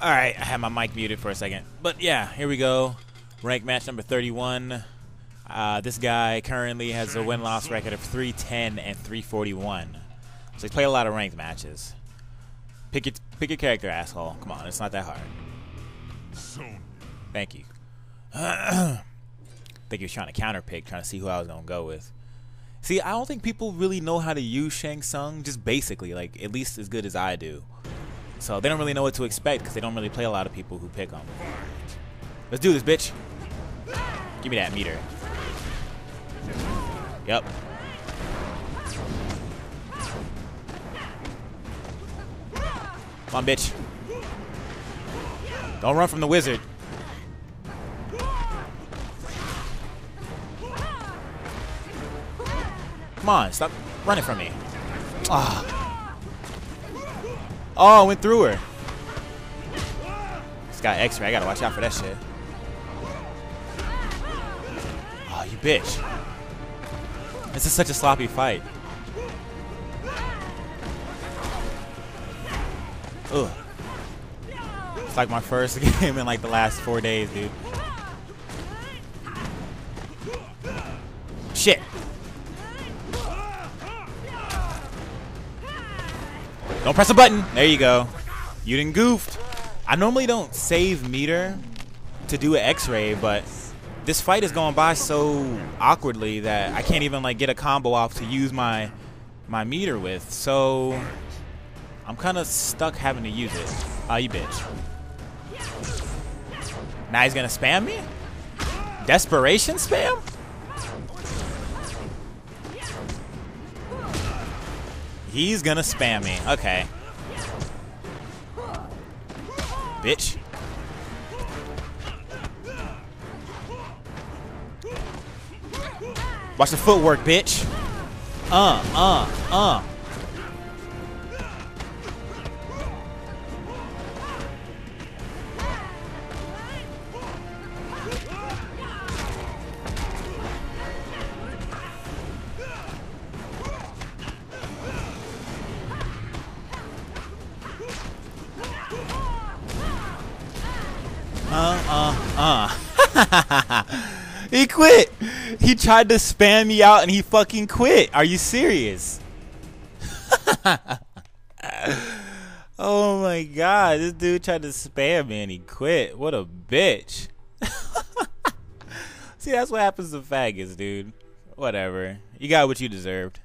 Alright, I had my mic muted for a second. But yeah, here we go. Rank match number 31. Uh, this guy currently has a win loss record of 310 and 341. So he's played a lot of ranked matches. Pick your, pick your character, asshole. Come on, it's not that hard. Thank you. I think he was trying to counter pick, trying to see who I was going to go with. See, I don't think people really know how to use Shang Tsung, just basically, like, at least as good as I do. So they don't really know what to expect because they don't really play a lot of people who pick them. Let's do this, bitch. Give me that meter. Yep. Come on, bitch. Don't run from the wizard. Come on, stop running from me. Ah. Oh, I went through her. This guy X-ray. I gotta watch out for that shit. Oh, you bitch. This is such a sloppy fight. Ugh. It's like my first game in like the last four days, dude. Shit. Don't press a button. There you go. You didn't goofed. I normally don't save meter to do an x-ray, but this fight is going by so awkwardly that I can't even like get a combo off to use my my meter with. So I'm kind of stuck having to use it. Oh, you bitch. Now he's gonna spam me? Desperation spam? He's gonna spam me. Okay. Bitch. Watch the footwork, bitch. Uh, uh, uh, uh. Uh, uh. he quit. He tried to spam me out and he fucking quit. Are you serious? oh my god, this dude tried to spam me and he quit. What a bitch. See, that's what happens to faggots, dude. Whatever. You got what you deserved.